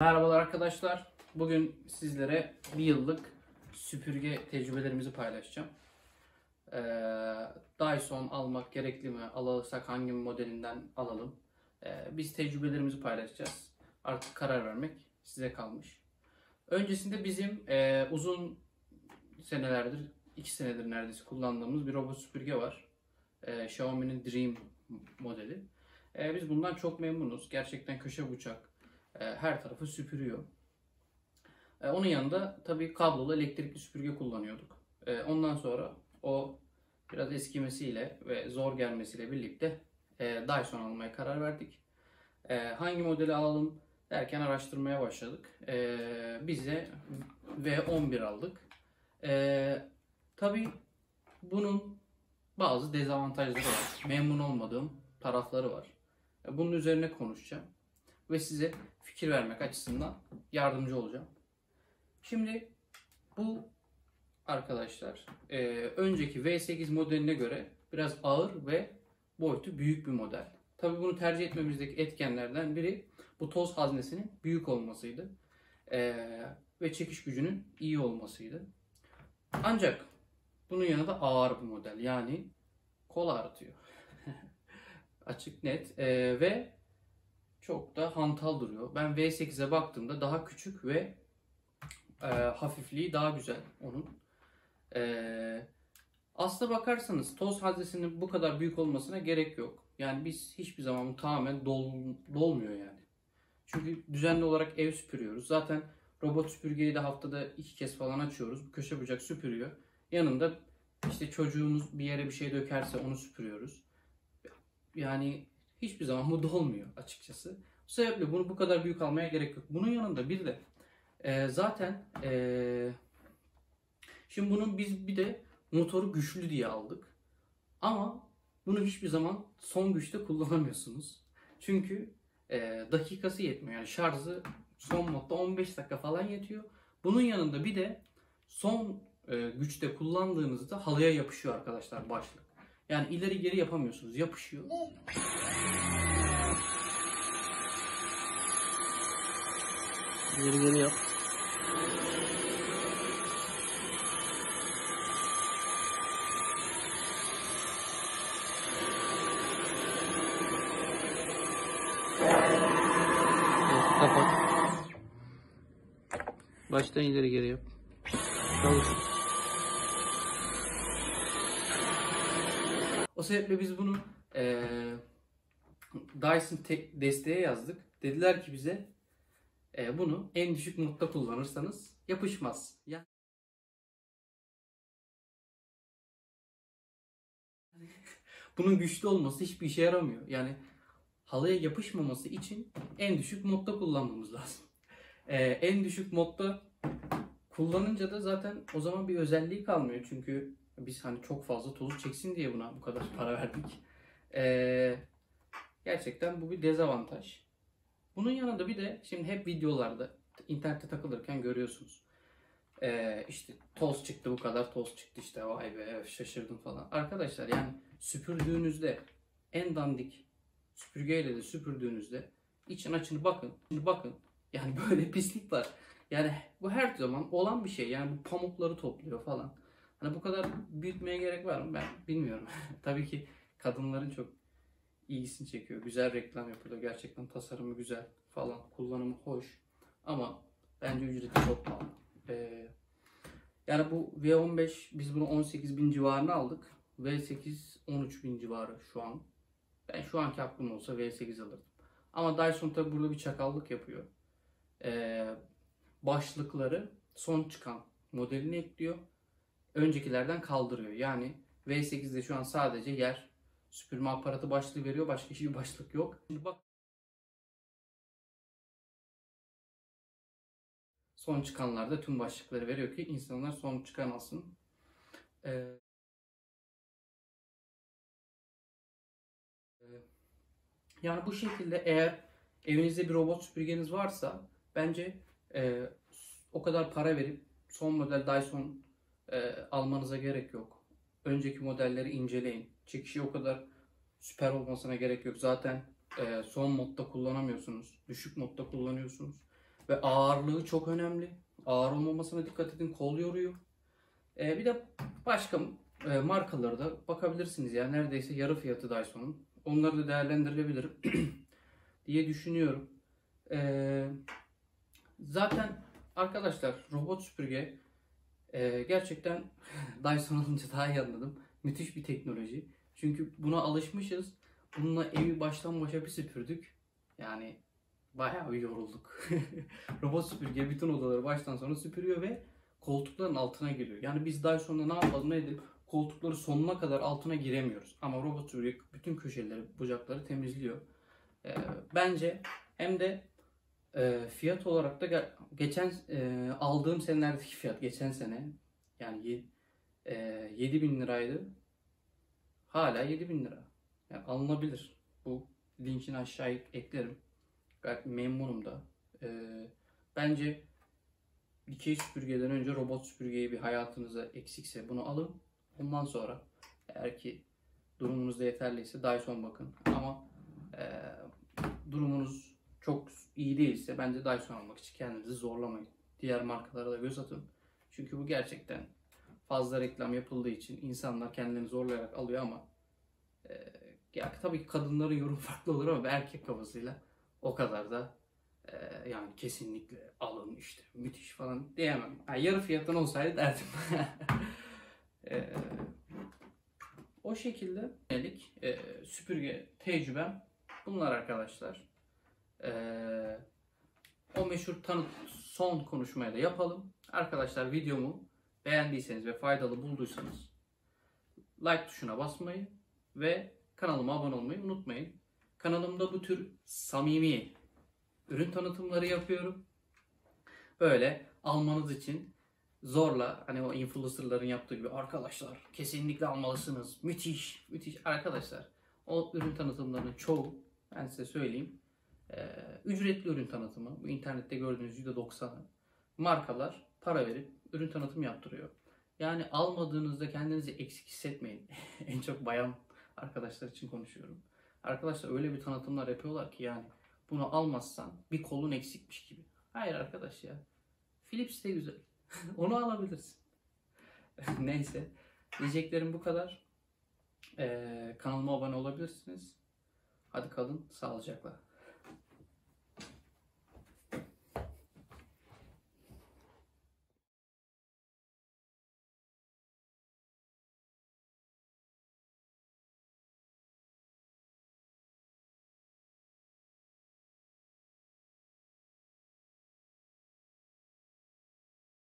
Merhabalar arkadaşlar. Bugün sizlere bir yıllık süpürge tecrübelerimizi paylaşacağım. Ee, Dyson almak gerekli mi? Alırsak hangi modelinden alalım? Ee, biz tecrübelerimizi paylaşacağız. Artık karar vermek size kalmış. Öncesinde bizim e, uzun senelerdir, iki senedir neredeyse kullandığımız bir robot süpürge var. Ee, Xiaomi'nin Dream modeli. Ee, biz bundan çok memnunuz. Gerçekten köşe bucak e, her tarafı süpürüyor. E, Onun yanında tabii kablolu elektrikli süpürge kullanıyorduk. E, Ondan sonra o biraz eskimesiyle ve zor gelmesiyle birlikte e, Dyson almaya karar verdik. E, Hangi modeli alalım derken araştırmaya başladık. E, Biz de V11 aldık. E, Tabii bunun bazı dezavantajları var. Memnun olmadığım tarafları var. E, Bunun üzerine konuşacağım ve size fikir vermek açısından yardımcı olacağım. Şimdi bu arkadaşlar e, önceki V8 modeline göre biraz ağır ve boyutu büyük bir model. Tabii bunu tercih etmemizdeki etkenlerden biri bu toz haznesinin büyük olmasıydı. E, ve çekiş gücünün iyi olmasıydı. Ancak bunun yanında ağır bir model. Yani kol ağrıtıyor. Açık net. E, ve çok da hantal duruyor. Ben V8'e baktığımda daha küçük ve e, hafifliği daha güzel onun. E, aslına bakarsanız toz haznesinin bu kadar büyük olmasına gerek yok. Yani biz hiçbir zaman tamamen dol, dolmuyor yani. Çünkü düzenli olarak ev süpürüyoruz. Zaten robot süpürgeyi de haftada iki kez falan açıyoruz. Köşe bucak süpürüyor. Yanında işte çocuğumuz bir yere bir şey dökerse onu süpürüyoruz. Yani hiçbir zaman bu dolmuyor açıkçası. Bu sebeple bunu bu kadar büyük almaya gerek yok. Bunun yanında bir de e, zaten e, şimdi bunun biz bir de motoru güçlü diye aldık. Ama bunu hiçbir zaman son güçte kullanamıyorsunuz. Çünkü e, dakikası yetmiyor. Yani şarjı son modda 15 dakika falan yetiyor. Bunun yanında bir de son e, güçte kullandığınızda halıya yapışıyor arkadaşlar başlık. Yani ileri geri yapamıyorsunuz. Yapışıyor. Geri geri yap. Kapat. Baştan ileri geri yap. Çalış. O sebeple biz bunu eee Dyson desteğe yazdık. Dediler ki bize eee, bunu en düşük modda kullanırsanız yapışmaz. Ya bunun güçlü olması hiçbir işe yaramıyor. Yani halıya yapışmaması için en düşük modda kullanmamız lazım. Eee, en düşük modda kullanınca da zaten o zaman bir özelliği kalmıyor. Çünkü biz hani çok fazla tozu çeksin diye buna bu kadar para verdik. Ee, gerçekten bu bir dezavantaj. Bunun yanında bir de şimdi hep videolarda internette takılırken görüyorsunuz. Ee, işte toz çıktı bu kadar toz çıktı işte vay be şaşırdım falan. Arkadaşlar yani süpürdüğünüzde en dandik süpürgeyle de süpürdüğünüzde için açını bakın. Şimdi bakın yani böyle pislik var. Yani bu her zaman olan bir şey. Yani bu pamukları topluyor falan. Hani bu kadar büyütmeye gerek var mı ben bilmiyorum. Tabii ki kadınların çok ilgisini çekiyor. Güzel reklam yapılıyor. Gerçekten tasarımı güzel falan. Kullanımı hoş. Ama bence ücreti çok pahalı. Ee, yani bu V15 biz bunu 18 bin civarına aldık. V8 13 bin civarı şu an. Ben şu anki aklım olsa V8 alırdım. Ama Dyson tabi burada bir çakallık yapıyor. Ee, başlıkları son çıkan modelini ekliyor. Öncekilerden kaldırıyor. Yani V8'de şu an sadece yer süpürme aparatı başlığı veriyor. Başka hiçbir başlık yok. Şimdi bak son çıkanlarda tüm başlıkları veriyor ki insanlar son çıkan alsın. Ee, yani bu şekilde eğer evinizde bir robot süpürgeniz varsa bence e, o kadar para verip son model Dyson e, almanıza gerek yok. Önceki modelleri inceleyin. Çekişi o kadar süper olmasına gerek yok. Zaten e, son modda kullanamıyorsunuz. Düşük modda kullanıyorsunuz. Ve ağırlığı çok önemli. Ağır olmamasına dikkat edin. Kol yoruyor. Ee, bir de başka e, markaları da bakabilirsiniz. Yani neredeyse yarı fiyatı Dyson'un. Onları da değerlendirilebilir diye düşünüyorum. Ee, zaten arkadaşlar robot süpürge e, gerçekten Dyson alınca daha iyi anladım. Müthiş bir teknoloji. Çünkü buna alışmışız. Bununla evi baştan başa bir süpürdük. Yani bayağı bir yorulduk. robot süpürge bütün odaları baştan sona süpürüyor ve koltukların altına giriyor. Yani biz Dyson'da ne yapalım ne edelim koltukları sonuna kadar altına giremiyoruz. Ama robot süpürge bütün köşeleri, bucakları temizliyor. Ee, bence hem de e, fiyat olarak da ge- geçen e, aldığım senelerdeki fiyat geçen sene yani e, 7000 liraydı. Hala 7000 lira. Yani alınabilir. Bu linkini aşağıya eklerim. Gayet memnunum da. E, bence dikey süpürgeden önce robot süpürgeyi bir hayatınıza eksikse bunu alın. Ondan sonra eğer ki durumunuz da yeterliyse Dyson bakın. Ama e, durumunuz çok iyi değilse bence Dyson almak için kendinizi zorlamayın. Diğer markalara da göz atın. Çünkü bu gerçekten fazla reklam yapıldığı için insanlar kendilerini zorlayarak alıyor ama e, ya tabii kadınların yorum farklı olur ama erkek kafasıyla o kadar da e, yani kesinlikle alın işte müthiş falan diyemem. Yani yarı fiyattan olsaydı derdim. E, o şekilde yönelik e, süpürge tecrübem bunlar arkadaşlar. E, o meşhur tanıt son konuşmayı da yapalım. Arkadaşlar videomu beğendiyseniz ve faydalı bulduysanız like tuşuna basmayı ve kanalıma abone olmayı unutmayın. Kanalımda bu tür samimi ürün tanıtımları yapıyorum. Böyle almanız için zorla hani o influencerların yaptığı gibi arkadaşlar kesinlikle almalısınız. Müthiş, müthiş arkadaşlar. O ürün tanıtımlarının çoğu ben size söyleyeyim. Ee, ücretli ürün tanıtımı. Bu internette gördüğünüz %90'ı. Markalar para verip ürün tanıtım yaptırıyor. Yani almadığınızda kendinizi eksik hissetmeyin. en çok bayan arkadaşlar için konuşuyorum. Arkadaşlar öyle bir tanıtımlar yapıyorlar ki yani bunu almazsan bir kolun eksikmiş gibi. Hayır arkadaş ya. Philips de güzel. Onu alabilirsin. Neyse. Diyeceklerim bu kadar. Ee, kanalıma abone olabilirsiniz. Hadi kalın sağlıcakla.